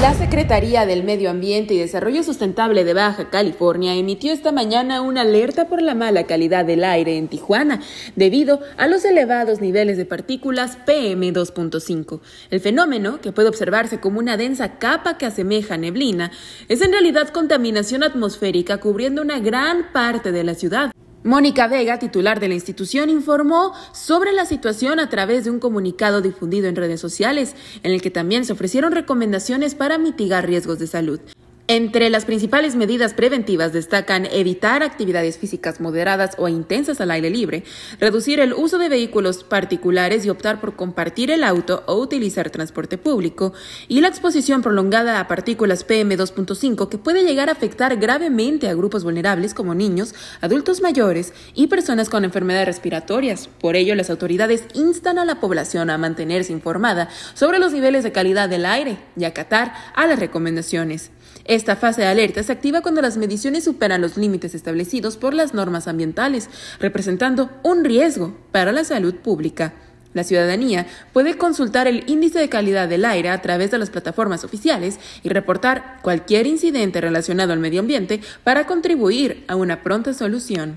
La Secretaría del Medio Ambiente y Desarrollo Sustentable de Baja California emitió esta mañana una alerta por la mala calidad del aire en Tijuana debido a los elevados niveles de partículas PM2.5. El fenómeno, que puede observarse como una densa capa que asemeja neblina, es en realidad contaminación atmosférica cubriendo una gran parte de la ciudad. Mónica Vega, titular de la institución, informó sobre la situación a través de un comunicado difundido en redes sociales, en el que también se ofrecieron recomendaciones para mitigar riesgos de salud. Entre las principales medidas preventivas destacan evitar actividades físicas moderadas o intensas al aire libre, reducir el uso de vehículos particulares y optar por compartir el auto o utilizar transporte público, y la exposición prolongada a partículas PM2.5 que puede llegar a afectar gravemente a grupos vulnerables como niños, adultos mayores y personas con enfermedades respiratorias. Por ello, las autoridades instan a la población a mantenerse informada sobre los niveles de calidad del aire y acatar a las recomendaciones. Esta fase de alerta se activa cuando las mediciones superan los límites establecidos por las normas ambientales, representando un riesgo para la salud pública. La ciudadanía puede consultar el índice de calidad del aire a través de las plataformas oficiales y reportar cualquier incidente relacionado al medio ambiente para contribuir a una pronta solución.